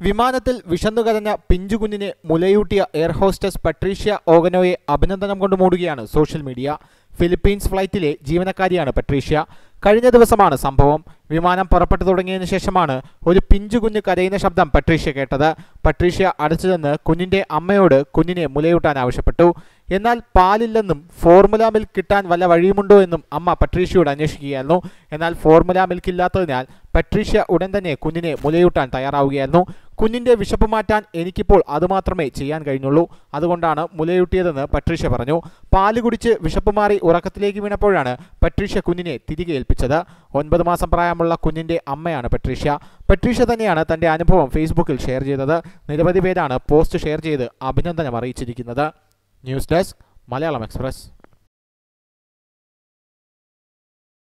വിമാനത്തിൽ വിശന്നു കരഞ്ഞ പിഞ്ചുകുഞ്ഞിനെ മുലയൂട്ടിയ എയർ ഹോസ്റ്റസ് പട്രീഷ്യ ഓഗനോയെ അഭിനന്ദനം കൊണ്ട് മൂടുകയാണ് സോഷ്യൽ മീഡിയ. ഫിലിപ്പീൻസ് ഫ്ലൈറ്റിലെ ജീവനക്കാരിയാണ് പട്രീഷ്യ. കഴിഞ്ഞ ദിവസമാണ് സംഭവം. വിമാനം പുറപ്പെട്ടു തുടങ്ങിയതിനു ശേഷമാണ് ഒരു പിഞ്ചുകുഞ്ഞ് കരയുന്ന ശബ്ദം പട്രീഷ്യ കേട്ടത്. പട്രീഷ്യ അടച്ചു നിന്ന് കുഞ്ഞിന്റെ അമ്മയോട് കുഞ്ഞിനെ മുലയൂട്ടാൻ ആവശ്യപ്പെട്ടു. എന്നാൽ പാലില്ലെന്നും ഫോർമുല മിൽക്ക് കിട്ടാൻ വല്ല വഴിയുമുണ്ടോ എന്നും അമ്മ പട്രീഷ്യയോട് അന്വേഷിക്കുകയായിരുന്നു. എന്നാൽ ഫോർമുല മിൽക്ക് ഇല്ലാത്തതിനാൽ പട്രീഷ്യ ഉടൻ തന്നെ കുഞ്ഞിനെ മുലയൂട്ടാൻ തയ്യാറാവുകയായിരുന്നു. കുഞ്ഞിന്റെ വിശപ്പ് മാറ്റാൻ എനിക്കിപ്പോൾ അതുമാത്രമേ ചെയ്യാൻ കഴിഞ്ഞുള്ളൂ. അതുകൊണ്ടാണ് മുലയൂട്ടിയതെന്ന് പട്രീഷ പറഞ്ഞു. പാൽ കുടിച്ച് വിശപ്പ് മാറി ഉറക്കത്തിലേക്ക് വീണപ്പോഴാണ് പട്രീഷ കുഞ്ഞിനെ തിരികെ ഏൽപ്പിച്ചത്. ഒൻപത് മാസം പ്രായമുള്ള കുഞ്ഞിന്റെ അമ്മയാണ് പട്രീഷ പട്രീഷ തന്നെയാണ് തന്റെ അനുഭവം ഫേസ്ബുക്കിൽ ഷെയർ ചെയ്തത്. നിരവധി പേരാണ് പോസ്റ്റ് ഷെയർ ചെയ്ത് അഭിനന്ദനം അറിയിച്ചിരിക്കുന്നത്. News desk Malayalam Express.